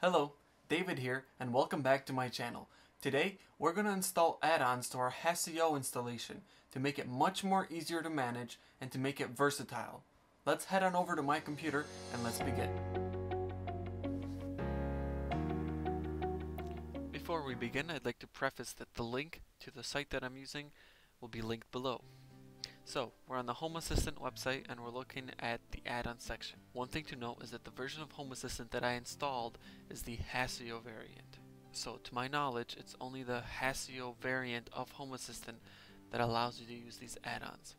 Hello, David here, and welcome back to my channel. Today, we're going to install add-ons to our Hassio installation to make it much more easier to manage and to make it versatile. Let's head on over to my computer and let's begin. Before we begin, I'd like to preface that the link to the site that I'm using will be linked below. So, we're on the Home Assistant website and we're looking at the add-on section. One thing to note is that the version of Home Assistant that I installed is the Hassio variant. So, to my knowledge, it's only the Hassio variant of Home Assistant that allows you to use these add-ons.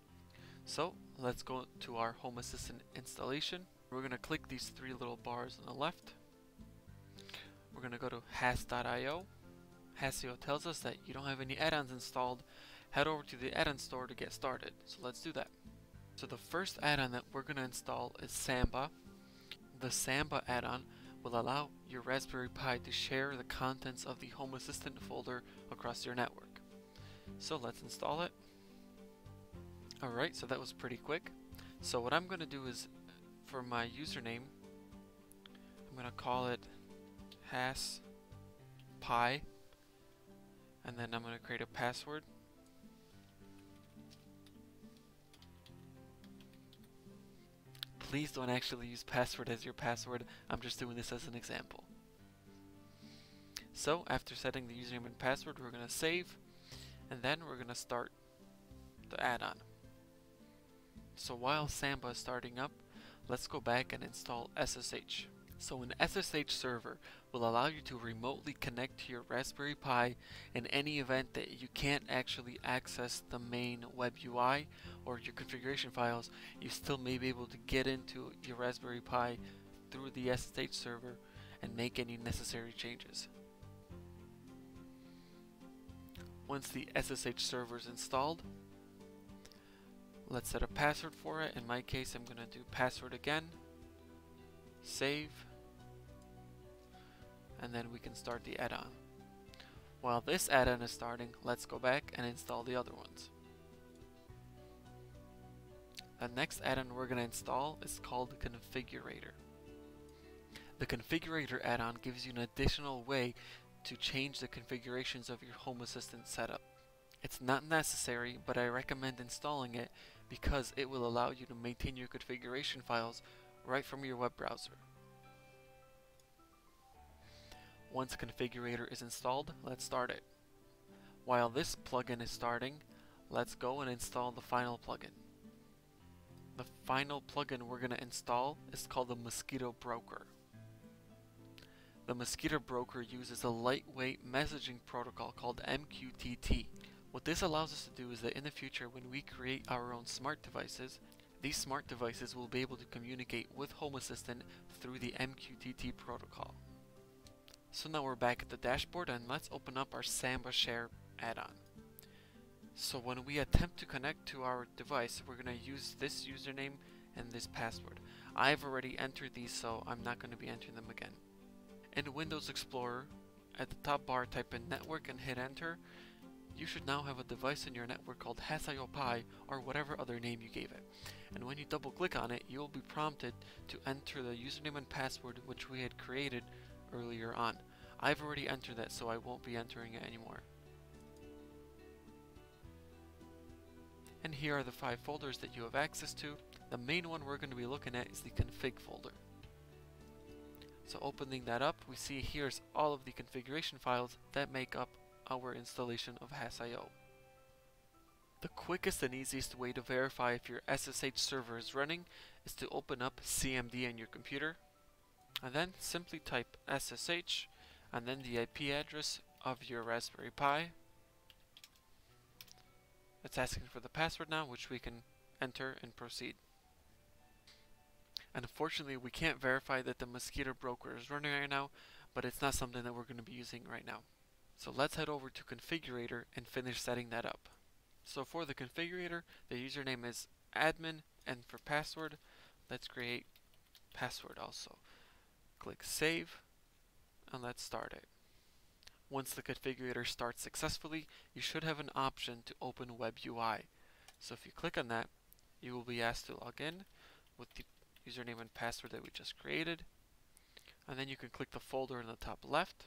So, let's go to our Home Assistant installation. We're going to click these three little bars on the left. We're going to go to hass.io. Hassio tells us that you don't have any add-ons installed, head over to the add-on store to get started. So let's do that. So the first add-on that we're going to install is Samba. The Samba add-on will allow your Raspberry Pi to share the contents of the Home Assistant folder across your network. So let's install it. Alright, so that was pretty quick. So what I'm going to do is, for my username, I'm going to call it has pi and then I'm going to create a password please don't actually use password as your password. I'm just doing this as an example. So after setting the username and password, we're going to save, and then we're going to start the add-on. So while Samba is starting up, let's go back and install SSH. So an SSH server will allow you to remotely connect to your Raspberry Pi in any event that you can't actually access the main web UI or your configuration files, you still may be able to get into your Raspberry Pi through the SSH server and make any necessary changes. Once the SSH server is installed, let's set a password for it. In my case, I'm going to do password again, save, and then we can start the add-on. While this add-on is starting, let's go back and install the other ones. The next add-on we're going to install is called Configurator. The Configurator add-on gives you an additional way to change the configurations of your Home Assistant setup. It's not necessary, but I recommend installing it because it will allow you to maintain your configuration files right from your web browser. Once Configurator is installed, let's start it. While this plugin is starting, let's go and install the final plugin. The final plugin we're going to install is called the Mosquitto Broker. The Mosquitto Broker uses a lightweight messaging protocol called MQTT. What this allows us to do is that in the future when we create our own smart devices, these smart devices will be able to communicate with Home Assistant through the MQTT protocol. So now we're back at the dashboard and let's open up our Samba Share add-on. So when we attempt to connect to our device, we're going to use this username and this password. I've already entered these, so I'm not going to be entering them again. In Windows Explorer, at the top bar type in network and hit enter. You should now have a device in your network called Hassio Pi or whatever other name you gave it. And when you double click on it, you will be prompted to enter the username and password which we had created earlier on. I've already entered that, so I won't be entering it anymore. And here are the five folders that you have access to. The main one we're going to be looking at is the config folder. So opening that up, we see here's all of the configuration files that make up our installation of Hassio. The quickest and easiest way to verify if your SSH server is running is to open up CMD on your computer and then simply type SSH and then the IP address of your Raspberry Pi. It's asking for the password now, which we can enter and proceed. And unfortunately, we can't verify that the Mosquitto broker is running right now, but it's not something that we're going to be using right now. So let's head over to Configurator and finish setting that up. So for the configurator, the username is admin, and for password, let's create password also. Click Save, and let's start it. Once the configurator starts successfully, you should have an option to open Web UI. So if you click on that, you will be asked to log in with the username and password that we just created. and then you can click the folder in the top left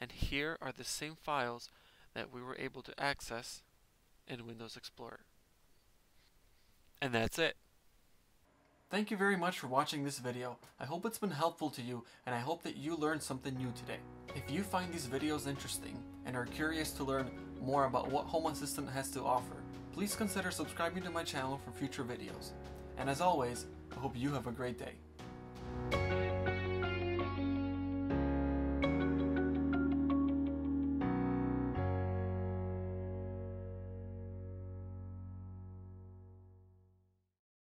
and here are the same files that we were able to access in Windows Explorer. And that's it. Thank you very much for watching this video. I hope it's been helpful to you and I hope that you learned something new today. If you find these videos interesting and are curious to learn more about what Home Assistant has to offer, please consider subscribing to my channel for future videos. And as always, I hope you have a great day.